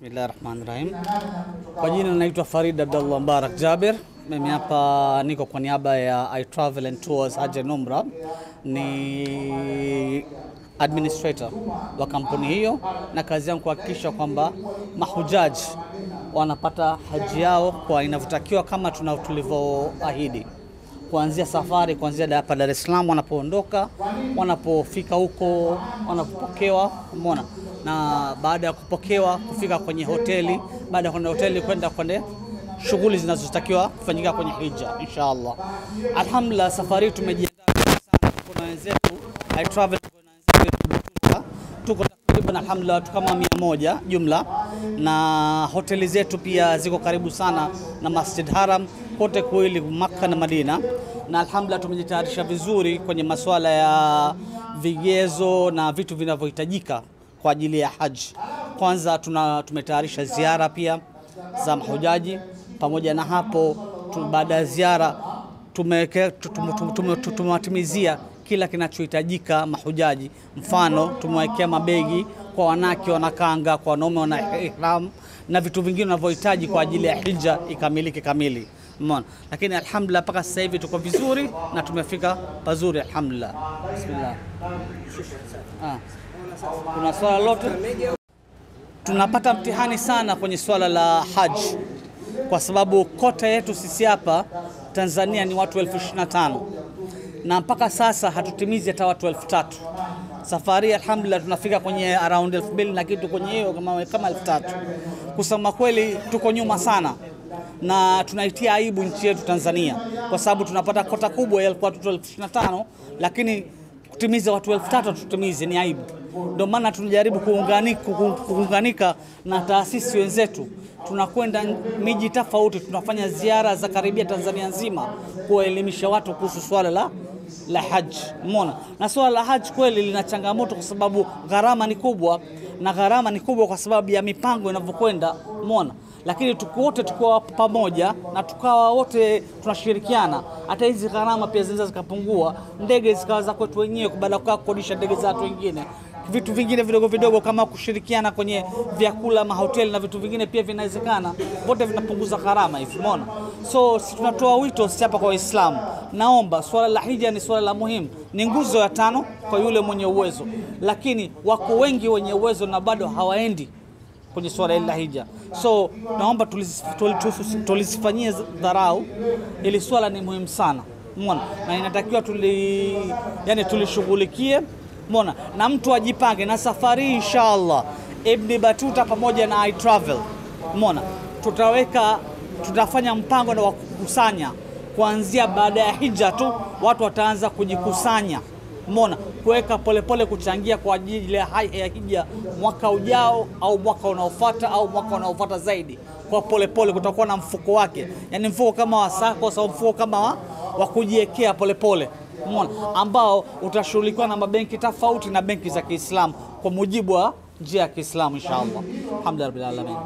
Bismillah rahmani rahim. Kwa jina naitwa Farid Abdallah Mbarak Jaber. Mimi hapa niko kwa niaba ya I Travel and Tours Hajj and Umrah, ni administrator wa kampuni hiyo, na kazi yangu kuhakikisha kwamba mahujaji wanapata haji yao kwa inavyotakiwa kama tulivyoahidi kuanzia safari kuanzia hapa Dar es Salaam, wanapoondoka wanapofika huko wanapopokewa, umeona, na baada ya kupokewa kufika kwenye hoteli, baada ya kwenda hoteli kwenda kwenye shughuli zinazotakiwa kufanyika kwenye hija inshallah. Alhamdulillah, safari tumejiandaa sana. Kuna wenzetu I travel tuko takriban alhamdulillah watu kama mia moja jumla, na hoteli zetu pia ziko karibu sana na Masjid Haram kote kuili Makka na Madina, na alhamdulillah tumejitayarisha vizuri kwenye masuala ya vigezo na vitu vinavyohitajika kwa ajili ya haji. Kwanza tuna tumetayarisha ziara pia za mahujaji. Pamoja na hapo baada ya ziara tumewatimizia kila kinachohitajika mahujaji. Mfano, tumewekea mabegi kwa wanawake wanakanga, kwa wanaume wana ihram na vitu vingine unavyohitaji kwa ajili ya hija ikamilike kamili. Umeona, lakini alhamdulillah mpaka sasa hivi tuko vizuri na tumefika pazuri alhamdulillah. Bismillah. Ah. Kuna swala lote tunapata mtihani sana kwenye swala la haji kwa sababu kota yetu sisi hapa Tanzania ni watu elfu na mpaka sasa hatutimizi hata watu elfu tatu Safari alhamdulillah tunafika kwenye around elfu mbili na kitu kwenye hiyo kama, kama elfu tatu Kusema kweli tuko nyuma sana na tunaitia aibu nchi yetu Tanzania kwa sababu tunapata kota kubwa ya watu elfu lakini kutimiza watu elfu tatu tutimize ni aibu. Ndio maana tunajaribu kuunganika, kuunganika na taasisi wenzetu, tunakwenda miji tofauti, tunafanya ziara za karibia Tanzania nzima kuwaelimisha watu kuhusu swala la la haji. Umeona, na swala la haji kweli lina changamoto kwa sababu gharama ni kubwa, na gharama ni kubwa kwa sababu ya mipango inavyokwenda. Umeona, lakini wote tukiwa pamoja na tukawa wote tunashirikiana, hata hizi gharama pia zinaweza zikapungua, ndege zikawa za kwetu wenyewe badala ya kukaa kukodisha ndege za watu wengine. Vitu vingine vidogo vidogo kama kushirikiana kwenye vyakula, mahoteli na vitu vingine pia vinawezekana, vote vinapunguza gharama hivi, umeona. So si tunatoa wito sisi hapa kwa Waislamu, naomba swala la hija ni swala la muhimu, ni nguzo ya tano kwa yule mwenye uwezo, lakini wako wengi wenye uwezo na bado hawaendi kwenye swala hili la hija. So naomba tulis- tulisifanyie dharau, ili swala ni muhimu sana, umeona, na inatakiwa tuli, yani tulishughulikie, umeona, na mtu ajipange na safari inshallah. Ibn Batuta pamoja na I Travel, mbona? Tutaweka tutafanya mpango na wa kukusanya kuanzia baada ya hija tu, watu wataanza kujikusanya. Mona kuweka polepole kuchangia kwa ajili ya hija mwaka ujao au mwaka unaofuata au mwaka unaofuata zaidi. Kwa polepole kutakuwa na mfuko wake, yani mfuko kama wa SACCOS au mfuko kama wa, wa kujiwekea polepole, umeona, ambao utashughulikiwa na mabenki tofauti na benki za Kiislamu kwa mujibu wa njia ya Kiislamu inshallah. Alhamdulillah rabbil alamin.